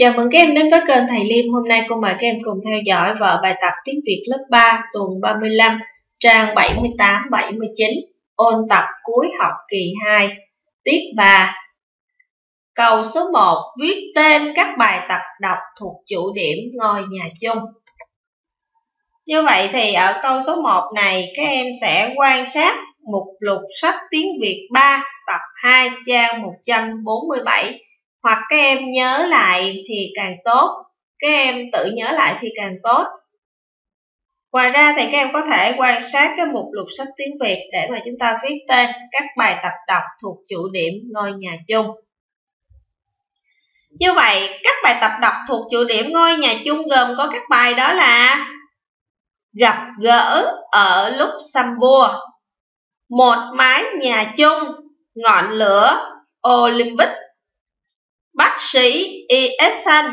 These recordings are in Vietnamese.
Chào mừng các em đến với kênh Thầy Liêm. Hôm nay cô mời các em cùng theo dõi vở bài tập tiếng Việt lớp 3 tuần 35, trang 78-79, ôn tập cuối học kỳ 2, tiết 3. Câu số 1, viết tên các bài tập đọc thuộc chủ điểm ngôi nhà chung. Như vậy thì ở câu số 1 này các em sẽ quan sát mục lục sách tiếng Việt 3 tập 2 trang 147 hoặc các em nhớ lại thì càng tốt. Các em tự nhớ lại thì càng tốt. Ngoài ra thì các em có thể quan sát cái mục lục sách tiếng Việt để mà chúng ta viết tên các bài tập đọc thuộc chủ điểm ngôi nhà chung. Như vậy, các bài tập đọc thuộc chủ điểm ngôi nhà chung gồm có các bài đó là gặp gỡ ở lúc Luxembourg một mái nhà chung, ngọn lửa Olympic bác sĩ Essen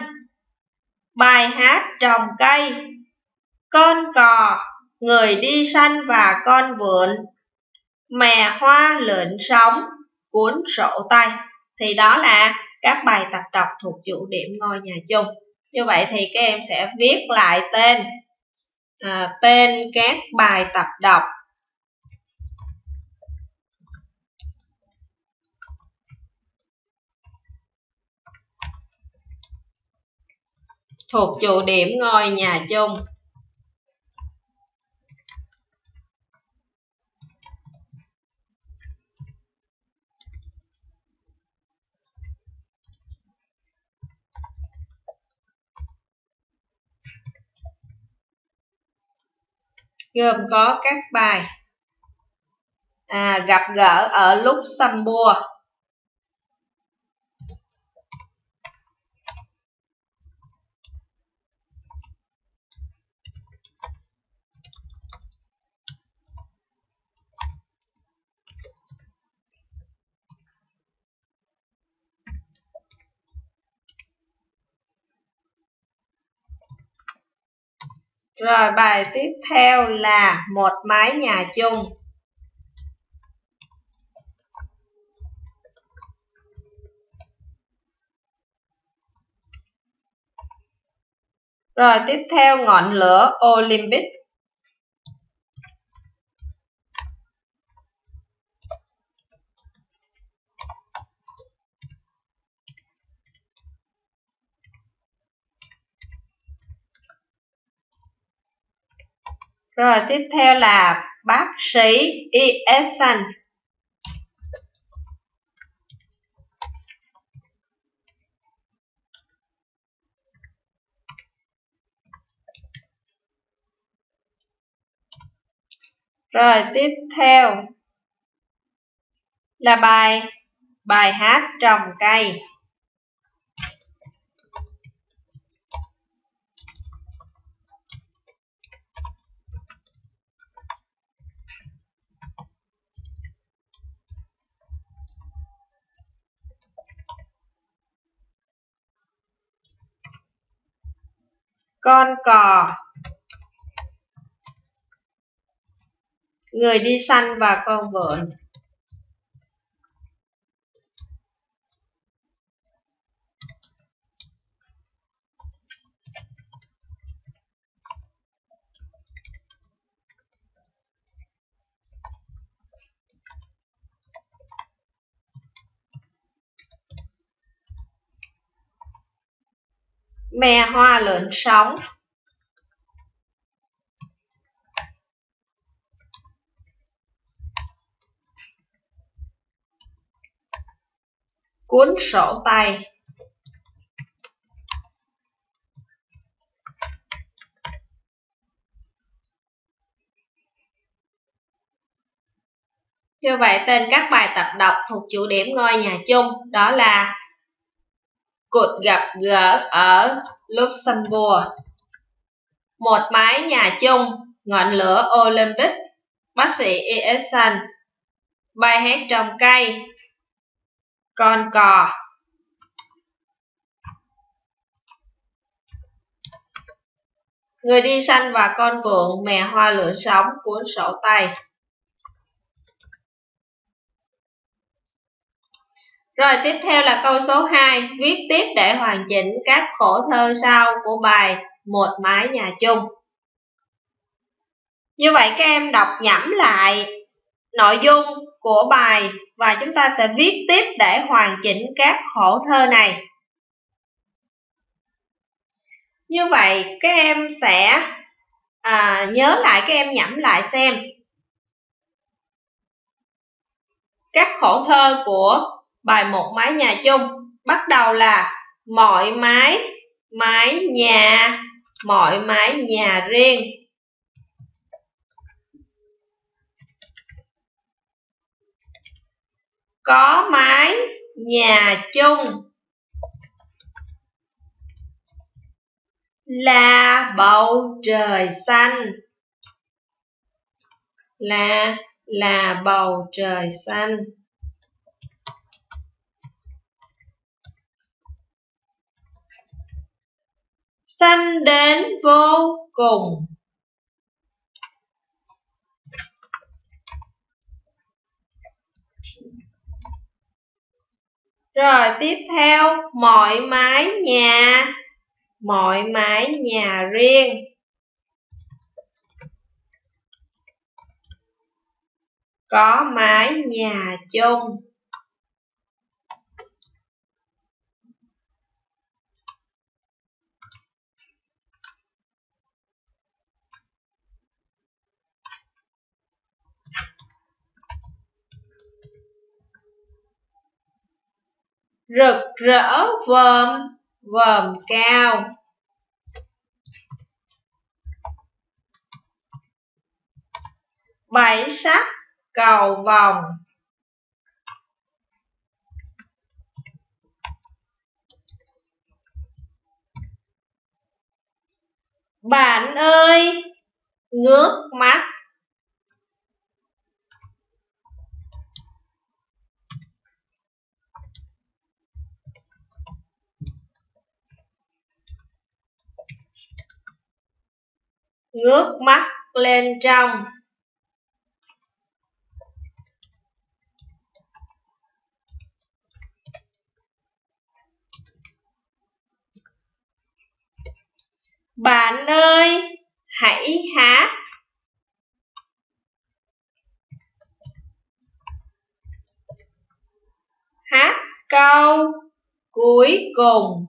bài hát trồng cây. Con cò người đi săn và con vượn. Mè hoa lượn sóng cuốn sổ tay. Thì đó là các bài tập đọc thuộc chủ điểm ngôi nhà chung. Như vậy thì các em sẽ viết lại tên à, tên các bài tập đọc. Thuộc chủ điểm ngôi nhà chung. gồm có các bài à, gặp gỡ ở lúc Luxembourg Rồi, bài tiếp theo là một mái nhà chung. Rồi, tiếp theo ngọn lửa Olympic. Rồi, tiếp theo là bác sĩ Esan Rồi, tiếp theo là bài bài hát trồng cây. Con cò. Người đi săn và con vượn mè hoa lớn sóng. Cuốn sổ tay. Như vậy, tên các bài tập đọc thuộc chủ điểm ngôi nhà chung, đó là cuộc gặp gỡ ở Luxembourg. Một mái nhà chung, ngọn lửa Olympic, bác sĩ Eason bài hát trồng cây, con cò. Người đi săn và con vượn mè hoa lửa sóng cuốn sổ tay. Rồi tiếp theo là câu số 2, viết tiếp để hoàn chỉnh các khổ thơ sau của bài Một mái nhà chung. Như vậy các em đọc nhẩm lại nội dung của bài và chúng ta sẽ viết tiếp để hoàn chỉnh các khổ thơ này. Như vậy các em sẽ à, nhớ lại các em nhẩm lại xem các khổ thơ của bài một, mái nhà chung. Bắt đầu là mọi mái mái nhà, mọi mái nhà riêng. Có mái nhà chung. Là bầu trời xanh. Là là bầu trời xanh. Xanh đến vô cùng. Rồi, tiếp theo, mọi mái nhà, Mọi mái nhà riêng. Có mái nhà chung. Rực rỡ vòm vòm cao. Bảy sắc cầu vòng. Bạn ơi ngước mắt. Ngước mắt lên trong. Bạn ơi hãy hát. Hát câu cuối cùng.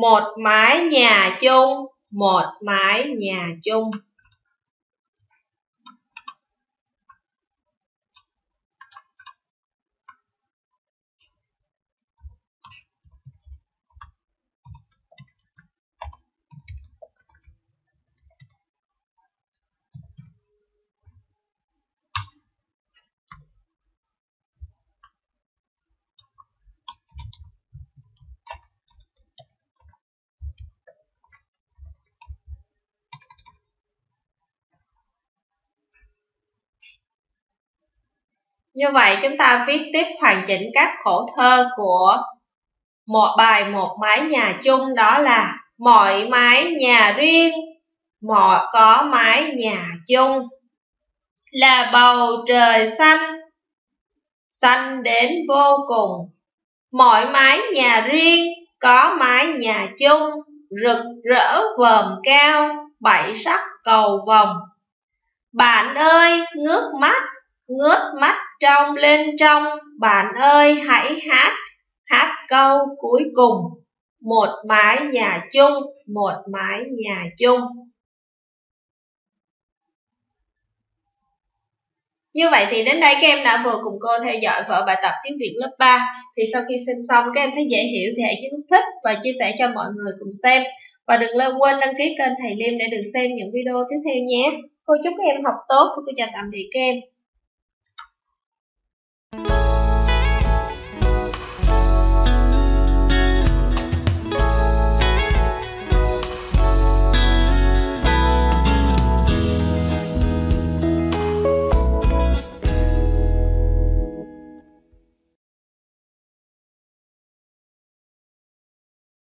Một mái nhà chung. Một mái nhà chung. Như vậy chúng ta viết tiếp hoàn chỉnh các khổ thơ của một bài một mái nhà chung đó là mọi mái nhà riêng, mọi có mái nhà chung là bầu trời xanh, xanh đến vô cùng. Mọi mái nhà riêng có mái nhà chung, rực rỡ vòm cao, bảy sắc cầu vòng. Bạn ơi, ngước mắt ngước mắt trong lên trong, bạn ơi hãy hát, hát câu cuối cùng. Một mái nhà chung, một mái nhà chung. Như vậy thì đến đây các em đã vừa cùng cô theo dõi vở bài tập tiếng Việt lớp 3. Thì sau khi xem xong các em thấy dễ hiểu thì hãy nhấn nút thích và chia sẻ cho mọi người cùng xem. Và đừng quên đăng ký kênh Thầy Liêm để được xem những video tiếp theo nhé. Cô chúc các em học tốt và cô chào tạm biệt các em.